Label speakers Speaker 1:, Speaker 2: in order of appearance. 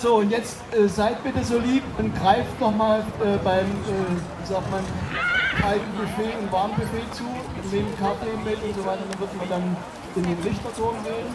Speaker 1: So, und jetzt äh, seid bitte so lieb und greift nochmal äh, beim, äh, sagt man, kalten Buffet und warmen Buffet zu, nehmt Kaffee mit und so weiter, dann wird man dann in den Richterton wählen.